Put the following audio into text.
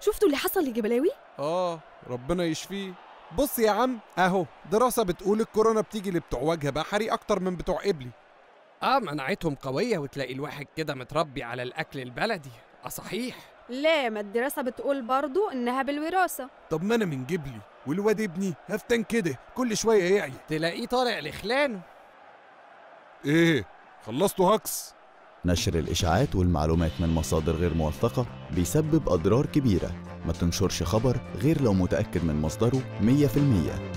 شفتوا اللي حصل لجبلاوي؟ آه ربنا يشفيه. بص يا عم أهو دراسة بتقول الكورونا بتيجي لبتوع وجه بحري أكتر من بتوع قبلي آه مناعتهم قوية وتلاقي الواحد كده متربي على الأكل البلدي. آه صحيح. لا ما الدراسة بتقول برضو إنها بالوراثة. طب ما أنا من جبلي والواد ابني هفتان كده كل شوية يعي تلاقيه طالع لخلانه. إيه خلصتوا هكس نشر الإشاعات والمعلومات من مصادر غير موثقة بيسبب أضرار كبيرة. ما تنشرش خبر غير لو متأكد من مصدره 100%